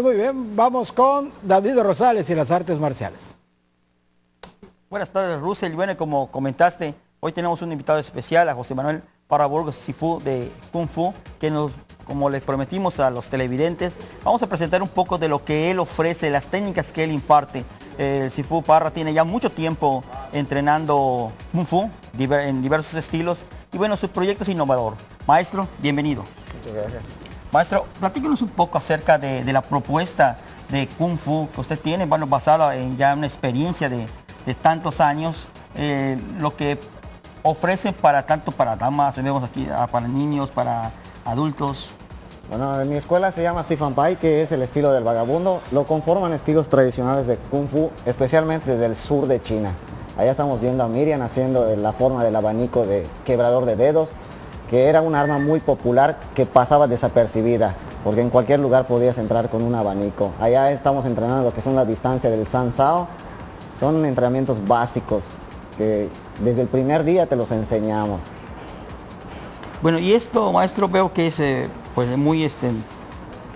Pues muy bien, vamos con David Rosales y las artes marciales. Buenas tardes, Russell. Bueno, como comentaste, hoy tenemos un invitado especial, a José Manuel Paraburgos Sifu de Kung Fu, que nos, como les prometimos a los televidentes, vamos a presentar un poco de lo que él ofrece, las técnicas que él imparte. El Sifu Parra tiene ya mucho tiempo entrenando Kung Fu en diversos estilos y bueno, su proyecto es innovador. Maestro, bienvenido. Muchas gracias. Maestro, platíquenos un poco acerca de, la propuesta de Kung Fu que usted tiene, bueno, basada en ya una experiencia de, tantos años, eh, lo que ofrece para tanto para damas, vemos aquí, ah, para niños, para adultos. Bueno, en mi escuela se llama Sifan Pai, que es el estilo del vagabundo. Lo conforman estilos tradicionales de Kung Fu, especialmente del sur de China. Allá estamos viendo a Miriam haciendo la forma del abanico de quebrador de dedos, que era un arma muy popular que pasaba desapercibida, porque en cualquier lugar podías entrar con un abanico. Allá estamos entrenando lo que son la distancia del San Sao. Son entrenamientos básicos que desde el primer día te los enseñamos. Bueno, y esto, maestro, veo que es eh, pues muy, este,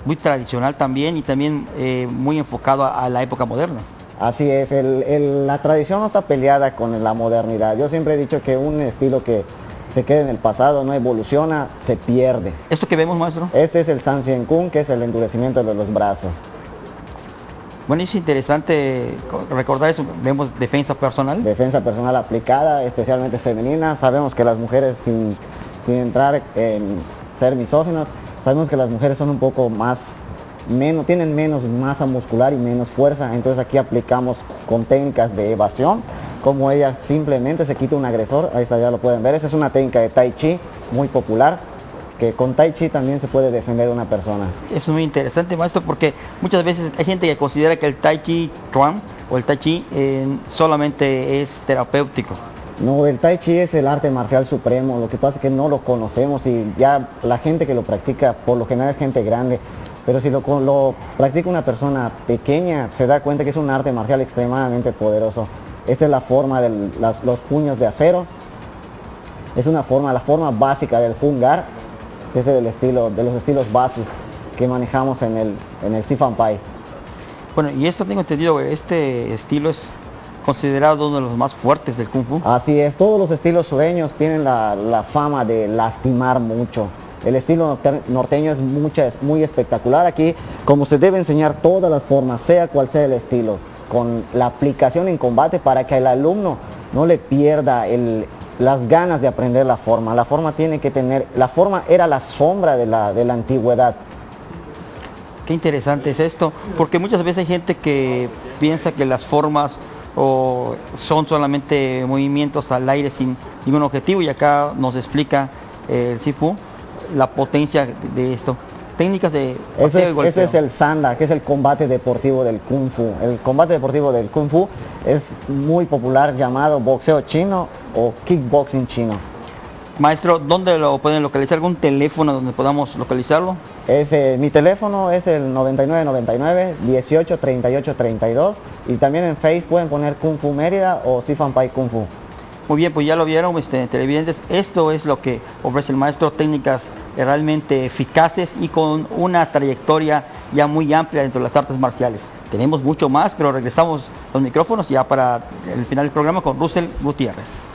muy tradicional también y también eh, muy enfocado a, la época moderna. Así es, la tradición no está peleada con la modernidad. Yo siempre he dicho que un estilo que se queda en el pasado, no evoluciona, se pierde. ¿Esto que vemos, maestro? Este es el San Kung, que es el endurecimiento de los brazos. Bueno, es interesante recordar eso, vemos defensa personal. Defensa personal aplicada, especialmente femenina. Sabemos que las mujeres, sin, entrar en ser misóginos, sabemos que las mujeres son un poco más, menos, tienen menos masa muscular y menos fuerza. Entonces aquí aplicamos con técnicas de evasión, como ella simplemente se quita un agresor. Ahí está, ya lo pueden ver. Esa es una técnica de Tai Chi muy popular que con Tai Chi también se puede defender a una persona. Es muy interesante, maestro, porque muchas veces hay gente que considera que el Tai Chi Chuan o el Tai Chi eh, solamente es terapéutico. No, el Tai Chi es el arte marcial supremo, lo que pasa es que no lo conocemos y ya la gente que lo practica, por lo general es gente grande, pero si lo, lo practica una persona pequeña, se da cuenta que es un arte marcial extremadamente poderoso. Esta es la forma de los puños de acero, es una forma, la forma básica del fungar ese es del estilo, de los estilos bases que manejamos en el, en el Sifan Pai. Bueno, y esto tengo entendido, este estilo es considerado uno de los más fuertes del Kung Fu. Así es, todos los estilos sureños tienen la, fama de lastimar mucho. El estilo norteño es, mucha, es muy espectacular aquí, como se debe enseñar todas las formas, sea cual sea el estilo, con la aplicación en combate para que el alumno no le pierda las ganas de aprender la forma. La forma tiene que tener, la forma era la sombra de la, de la antigüedad. Qué interesante es esto, porque muchas veces hay gente que piensa que las formas son solamente movimientos al aire sin ningún objetivo y acá nos explica el Sifu la potencia de esto técnicas de ese es, el Sanda, que es el combate deportivo del Kung Fu. El combate deportivo del Kung Fu es muy popular llamado boxeo chino o kickboxing chino. Maestro, ¿dónde lo pueden localizar? ¿Algún teléfono donde podamos localizarlo? Eh, mi teléfono es el 9999 18 38 32 y también en Facebook pueden poner Kung Fu Mérida o Sifan Pai Kung Fu. Muy bien, pues ya lo vieron este, televidentes, esto es lo que ofrece el maestro, técnicas realmente eficaces y con una trayectoria ya muy amplia dentro de las artes marciales. Tenemos mucho más, pero regresamos los micrófonos ya para el final del programa con Russell Gutiérrez.